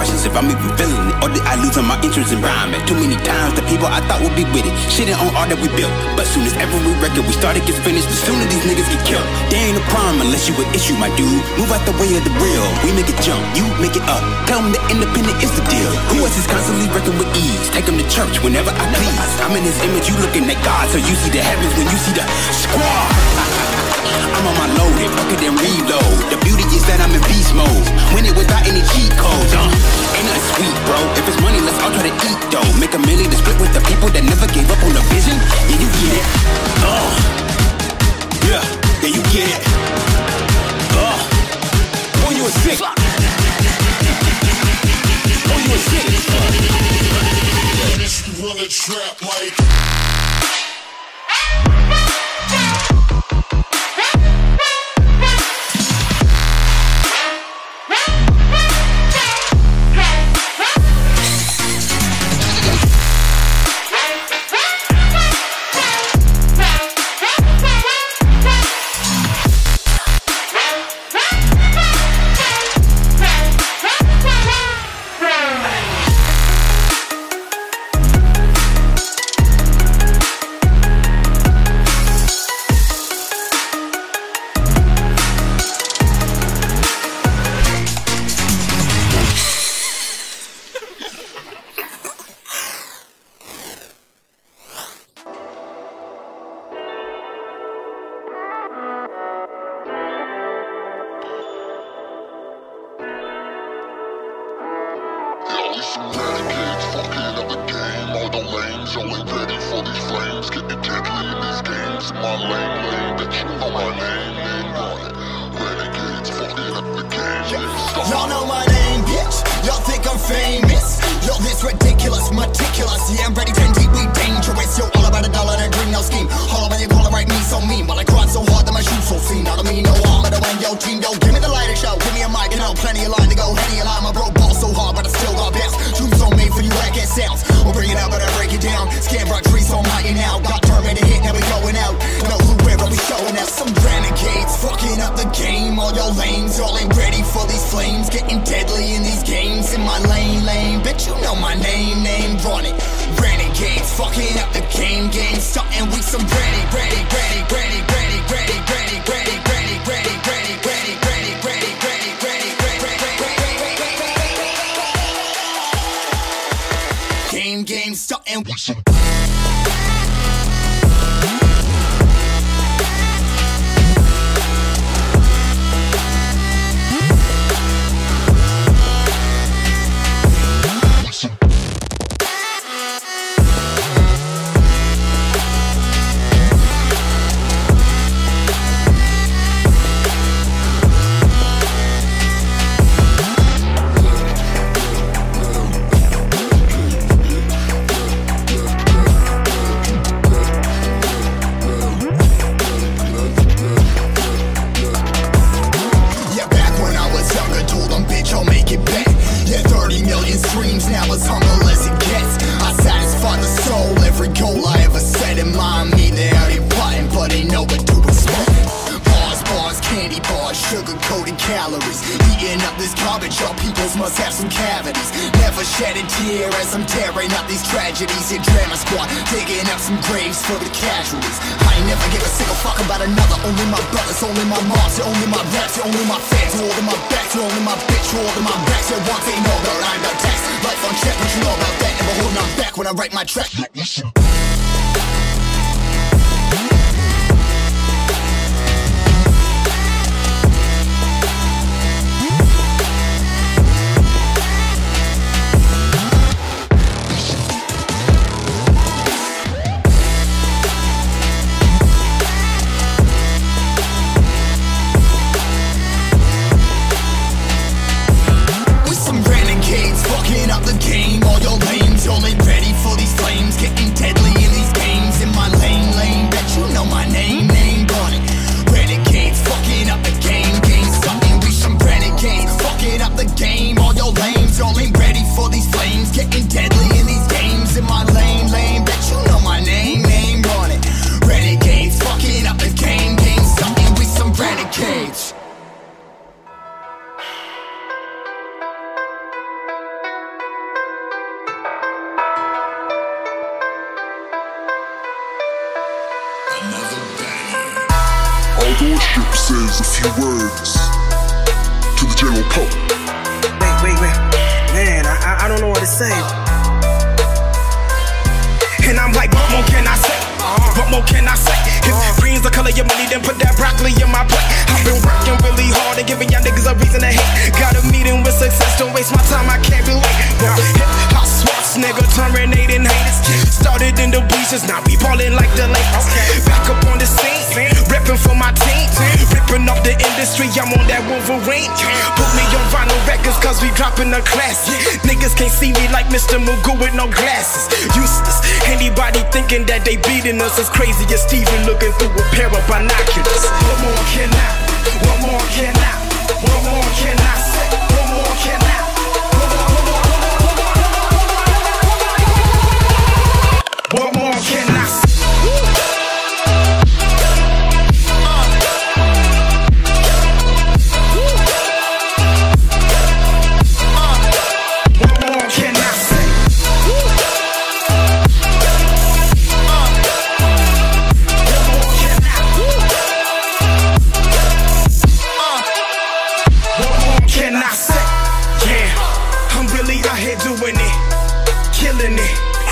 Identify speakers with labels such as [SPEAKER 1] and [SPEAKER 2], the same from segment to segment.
[SPEAKER 1] questions if I'm even feeling it, or did I lose on my interest in rhyming? Too many times the people I thought would be with it, shitting on all that we built. But soon as every record we started gets finished, the sooner these niggas get killed. They ain't a problem unless you an issue, my dude. Move out the way of the real. We make it jump, you make it up. Tell them the independent is the deal. Who else is constantly working with ease? Take them to church whenever I please. I'm in his image, you looking at God, so you see the heavens when you see the squad. I'm on my loaded, fuck it and reload. The beauty is that I'm in beast mode. Win it without any cheat codes. Uh, ain't nothing sweet, bro. If it's money, let's all try to eat though. Make a million to split with the people that never gave up on the vision. Yeah, you get it. Uh, yeah, yeah, you get it. Uh, when you a sick. When you a sick.
[SPEAKER 2] You run a trap like.
[SPEAKER 3] Meticulous. Yeah, I'm ready, 10 deep, we dangerous. Yo, all about a dollar and a green, no scheme. Hollow when you call it right, me so mean. While I grind so hard that my shoes so seen. Not me, no arm, but I win, yo, team, yo. Give me the lighter show, give me a mic, and I'll plenty of line to go. Henny a line, my bro ball so hard, but I still got bounce. Tunes so made for you, like it sounds. We'll bring it out, but I break it down. Scan brought trees so mighty now. Got terminated hit, now we going out. No who where we showing out? Some renegades fucking up the game. All your lanes, all ain't ready for these flames. Getting deadly in these you know my name, name, run it. Renegades fucking up the game, game. Starting we some ready, ready, ready, write my track.
[SPEAKER 4] crazy as T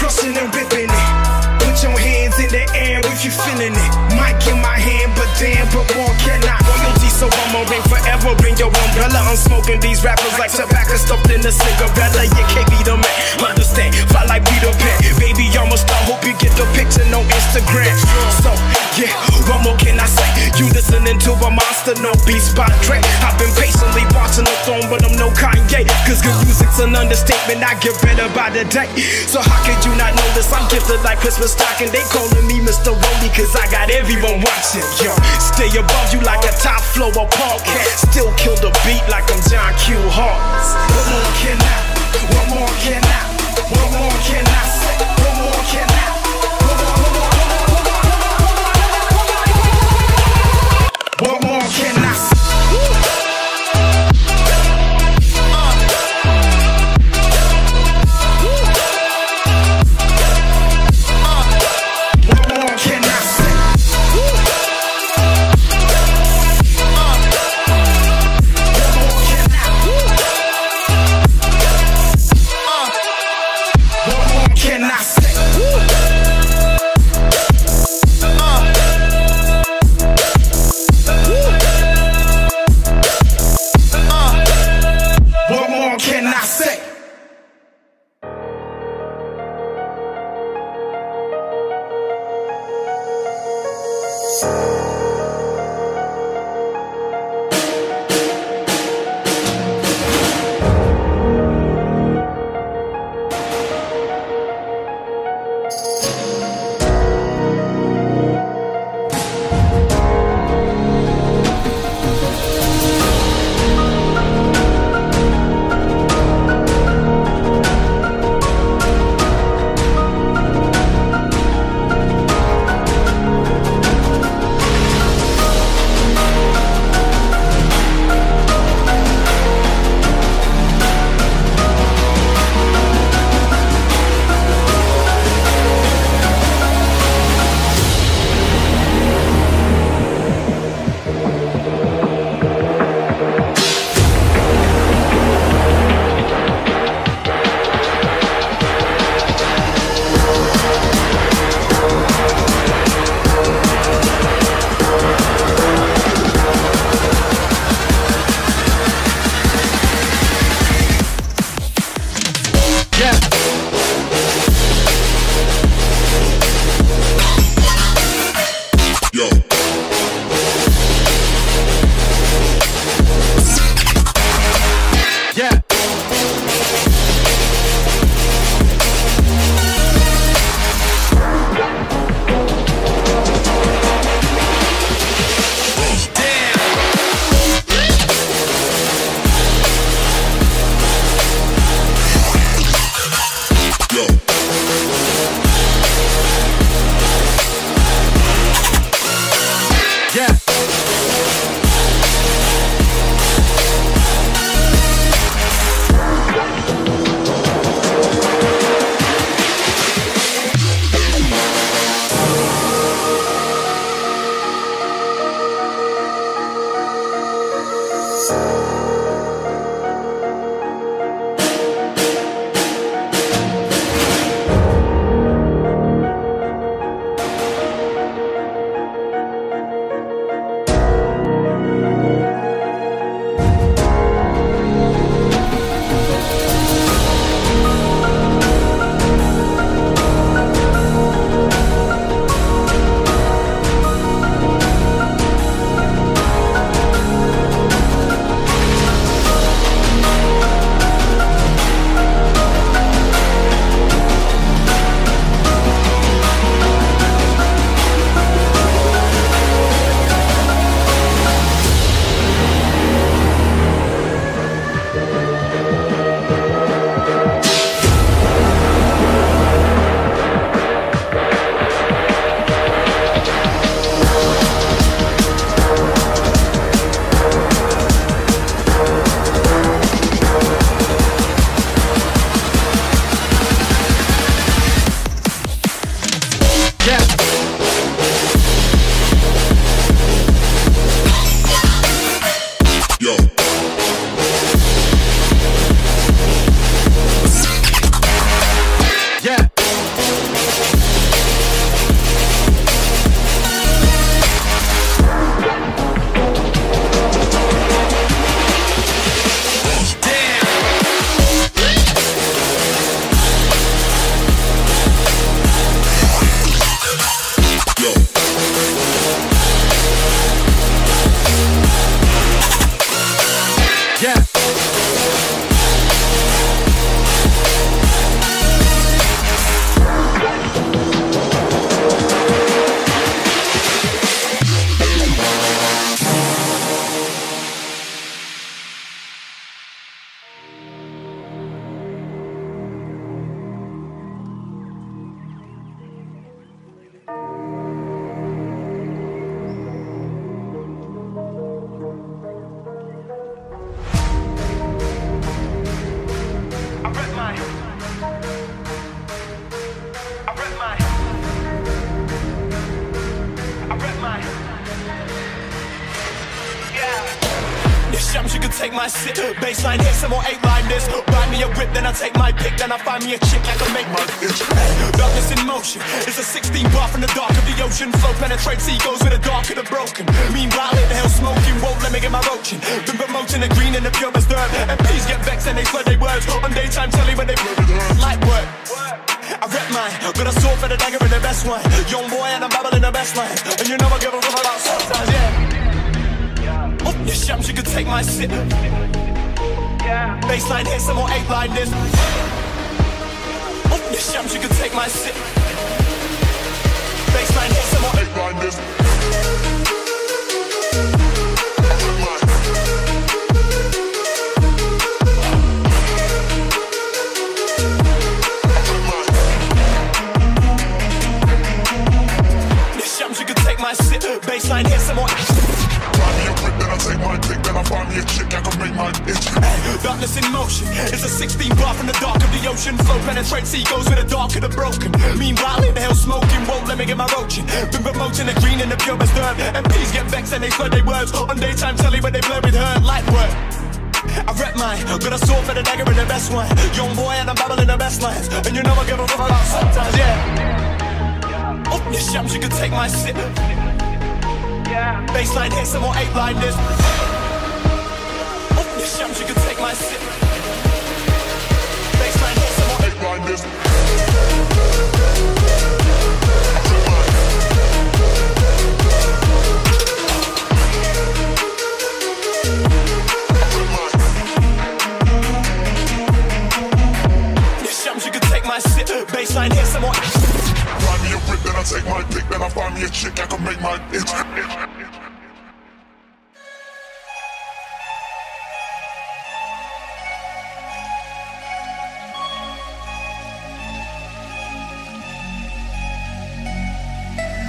[SPEAKER 4] crushing and ripping it. Put your hands in the air if you feeling it. Mic in my hand, but damn, but one cannot. So I'm on ring forever bring your umbrella. I'm smoking these rappers like tobacco stuffed in a cigarette. You can't be the man. Understand? Fly like Peter Pan. Baby, I'm a star. Hope you get the picture on Instagram. So yeah, what more can I say? You listening to a monster, no beats by Dre. I've been patiently watching the throne, but I'm no Kanye. Cause good music's an understatement. I get better by the day. So how could you not know this? I'm gifted like Christmas stocking. They calling me Mr. Rolly cause I got everyone watching. Yo, stay above you like a top floor blow apart. Still kill the beat like I'm John Q. Hart. One more can I? One more can I? One more can I?
[SPEAKER 5] Peace. Ocean. Flow penetrates egos with the dark of the broken. Meanwhile, in hell smoking, won't let me get my roaching. Been promoting the green and the purest herb. MPs get vexed and they flood their words. On daytime telly when they light work. I rep mine, got a sword for the dagger in the best one. Young boy and I'm babbling the best line. And you know I give a fuck about sometimes, yeah. Oh, yeah, shams, you can take my sip. Yeah. Baseline hit, some more eight line this. Oh, yeah, shams, you can take my sip. Baseline this. Can take my sip. Baseline hit, some more.
[SPEAKER 6] Take my pick, then I find me a chick I can make my itch.
[SPEAKER 5] Darkness in motion. It's a 16 bar from the dark of the ocean. Flow penetrates egos with the dark of the broken. Meanwhile, in the hell smoking, won't let me get my roaching. Been promoting the green and the purest herb. MPs get vexed and they slur their words. On daytime telly, but they blur with her light work. I rep mine, got a sword for the dagger in the best one. Young boy and I'm babbling the best lines. And you know I give a fuck about sometimes, yeah. Oh, yeah, shams, you can take my sip. Baseline hit, some more eight line this. Oh, yeah, shams, you can take my sip. Baseline hit, some more eight
[SPEAKER 6] Line this.
[SPEAKER 5] Take my
[SPEAKER 6] pick, then I find me a chick I can make my itch.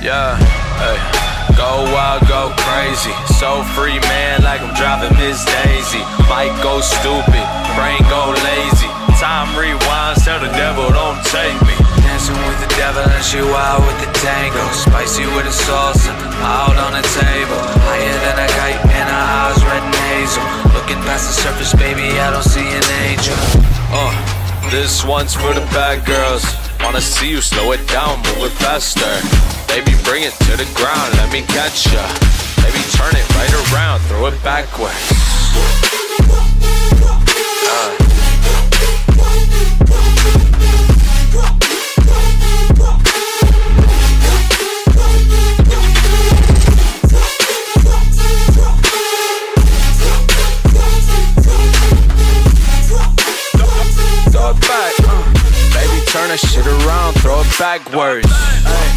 [SPEAKER 7] Yeah, hey. Go wild, go crazy. So free, man, like I'm driving Miss Daisy. Might go stupid, brain go lazy. Time rewinds, tell the devil don't take me. Dancing with the devil and she wild with the tango. Spicy with the salsa, out on the table. Higher than a kite, and her eyes red and hazel. Looking past the surface, baby, I don't see an angel. Uh, this one's for the bad girls. Wanna see you slow it down, move it faster. Baby, bring it to the ground, let me catch ya. Baby, turn it right around, throw it backwards. Uh. Turn that shit around, throw it backwards. Backwards.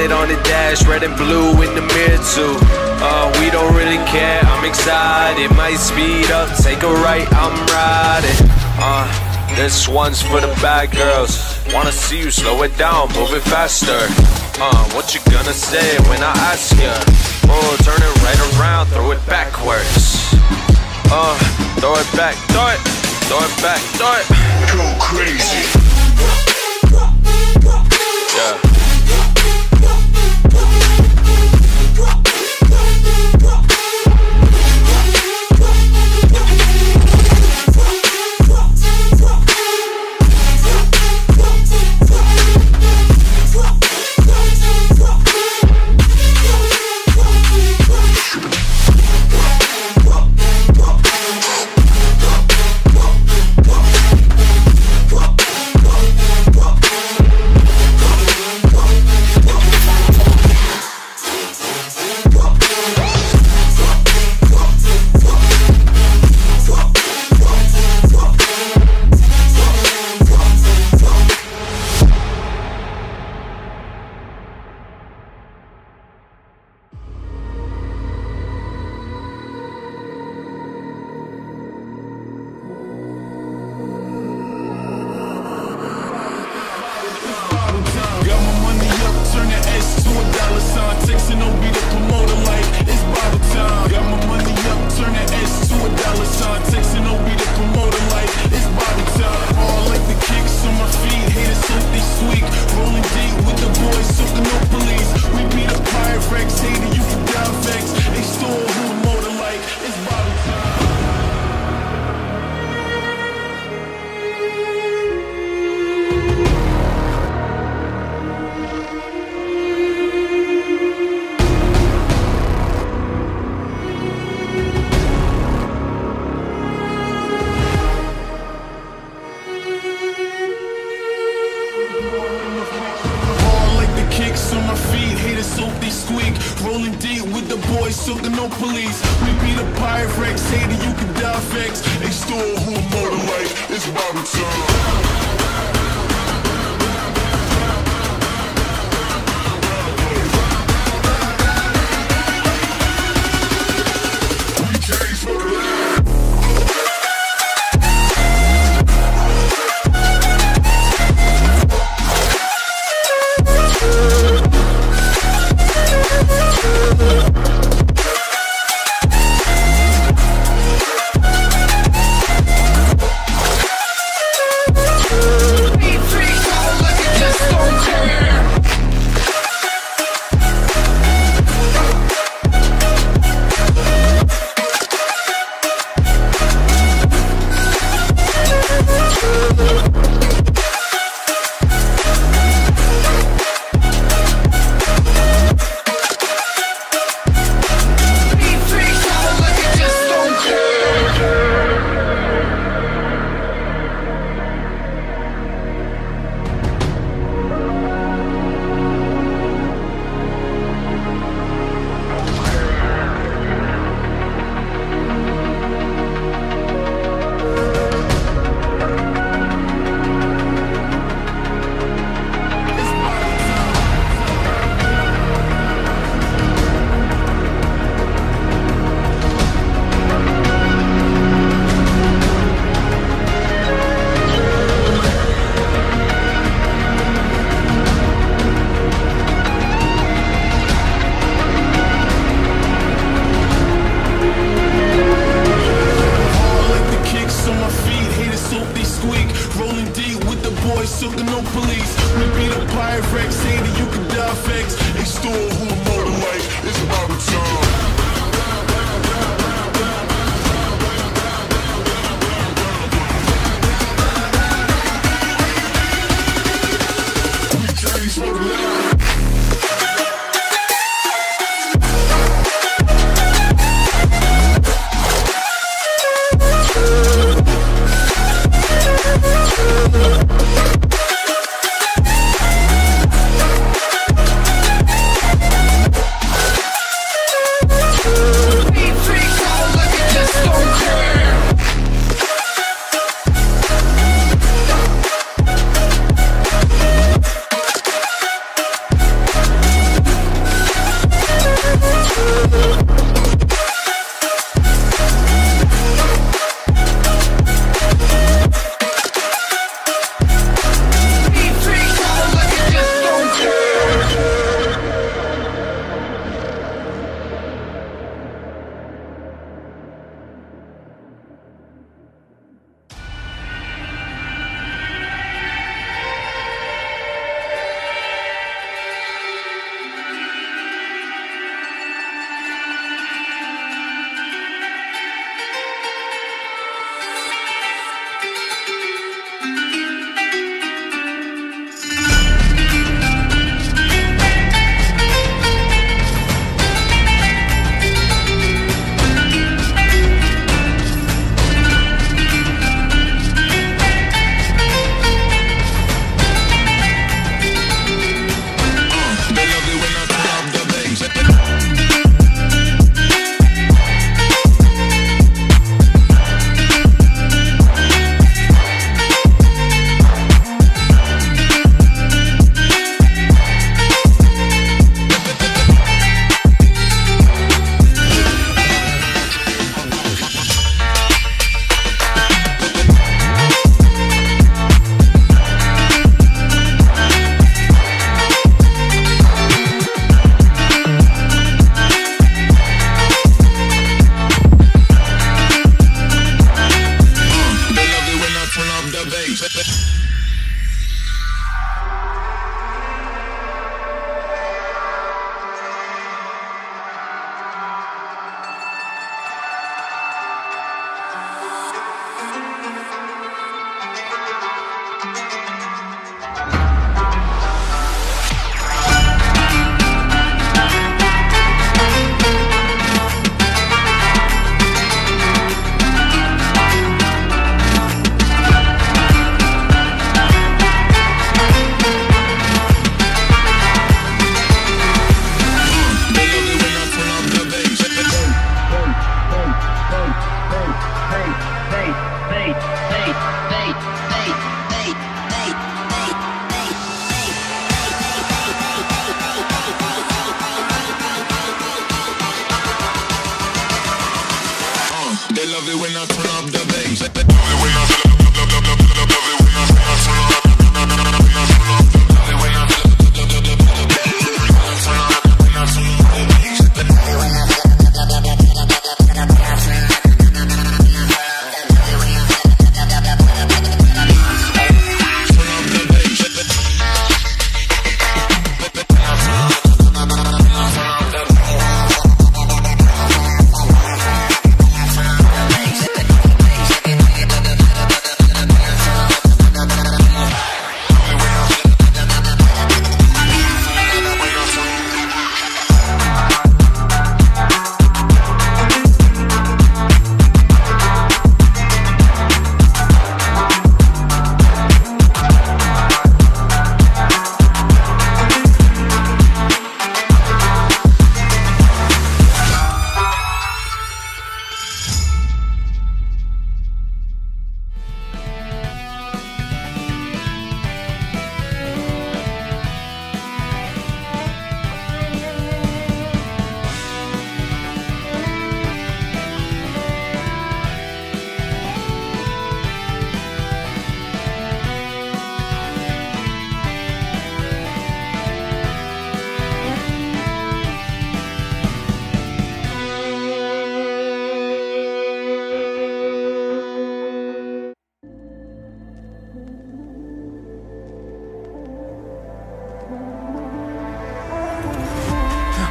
[SPEAKER 7] Hundred on the dash, red and blue in the mirror too. Uh, we don't really care. I'm excited. Might speed up, take a right. I'm riding. Uh, this one's for the bad girls. Wanna see you slow it down, move it faster. Uh, what you gonna say when I ask ya? Oh, turn it right around, throw it backwards. Uh, throw it back, throw it, throw it back, throw it.
[SPEAKER 6] Go crazy.
[SPEAKER 7] Yeah.
[SPEAKER 8] you They love it when I turn up the bass.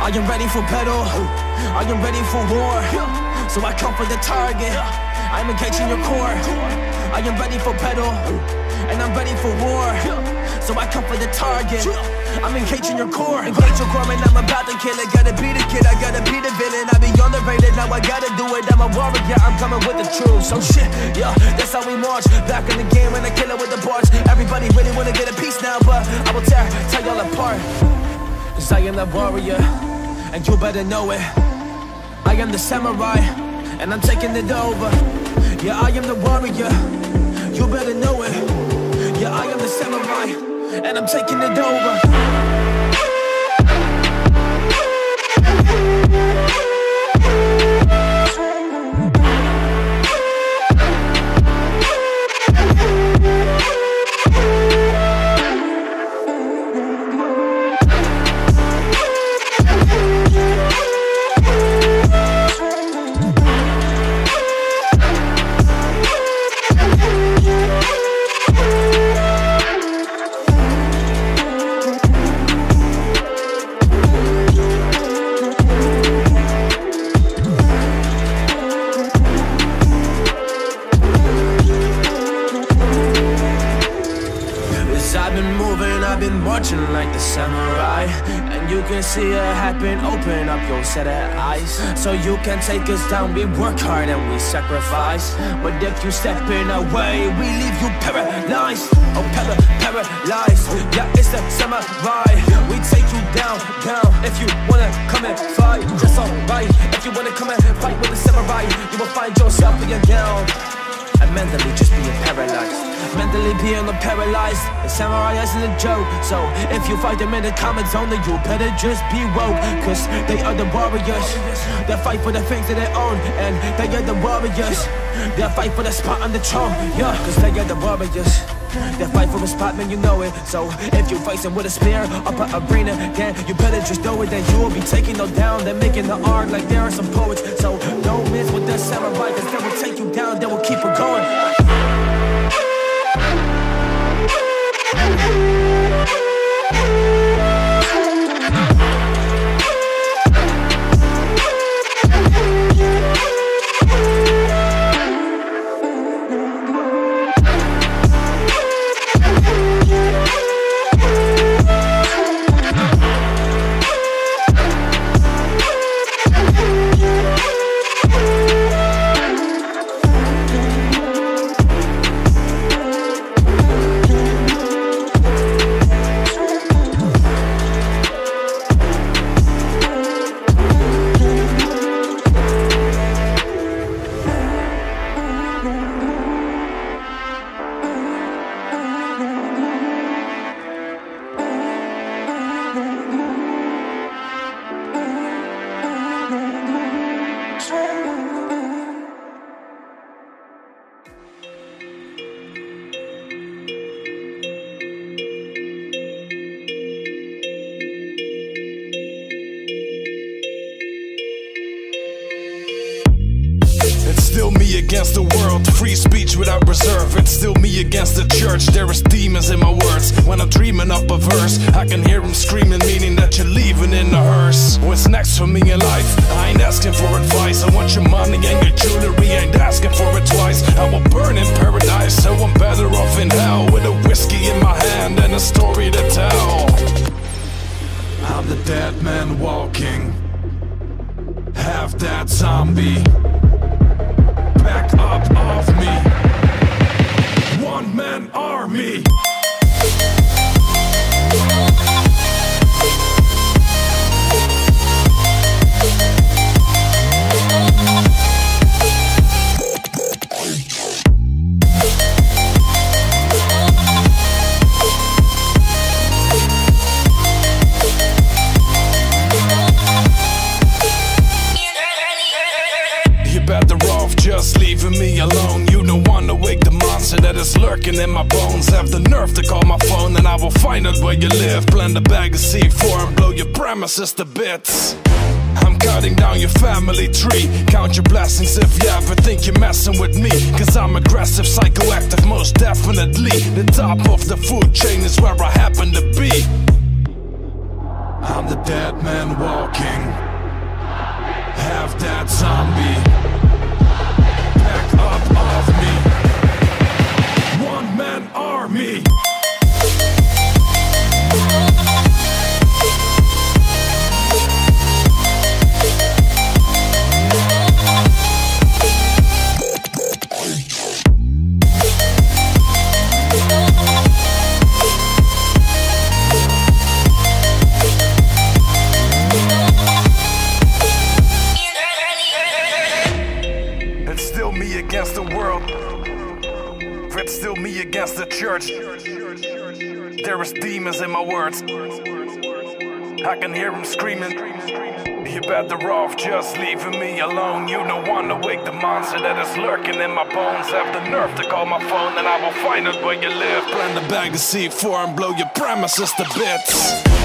[SPEAKER 8] I
[SPEAKER 9] am ready for battle. I am ready for war. So I come for the target. I'm engaging your core. I am ready for battle. And I'm ready for war. So I come for the target. I'm engaging your core. Engage your core, man. I'm about to kill it. Gotta be the kid. I gotta be the villain. I be on the rated. Now I gotta do it. I'm a warrior. I'm coming with the truth. So shit, yeah. That's how we march. Back in the game and I kill it with the bars. Everybody really wanna get a piece now, but I will tear, tear y'all apart. Cause I am the warrior, and you better know it. I am the samurai, and I'm taking it over. Yeah, I am the warrior, you better know it. Yeah, I am the samurai, and I'm taking it over. See it happen, open up your set of eyes. So you can take us down, we work hard and we sacrifice. But if you step in our way, we leave you paralyzed. Oh, para, paralyzed. Yeah, it's the samurai. We take you down, down. If you wanna come and fight, that's alright. If you wanna come and fight with the samurai, you will find yourself being down and mentally just being paralyzed. Mentally being paralyzed. The samurai isn't a joke. So if you fight them in the comments only, you better just be woke. Cause they are the warriors. They fight for the things that they own. And they are the warriors. They fight for the spot on the throne. Yeah, cause they are the warriors. They fight for a spot, man, you know it. So if you fight them with a spear up an arena, then you better just know it. Then you will be taking them down. They're making the art like there are some poets. So don't miss with the samurai, cause they will take you down. They will keep it going.
[SPEAKER 10] Thank you. The church. There is demons in my words. When I'm dreaming up a verse, I can hear them screaming, meaning that you're leaving in a hearse. What's next for me in life? I ain't asking for advice. I want your money and your jewelry. Ain't asking for it twice. I will burn in paradise, so I'm better off in hell with a whiskey in my hand and a story to tell. I'm the dead man walking, half that zombie. Man will find out where you live. Blend a bag of C4 and blow your premises to bits. I'm cutting down your family tree. Count your blessings if you ever think you're messing with me. Cause I'm aggressive, psychoactive, most definitely. The top of the food chain is where I happen to be. I'm the dead man walking half that zombie. Back up off me. One man army. Against the church. There is demons in my words. I can hear them screaming. You better off just leaving me alone. You don't wanna wake the monster that is lurking in my bones. Have the nerve to call my phone, and I will find out where you live. Blend a bag of C4 and blow your premises to bits.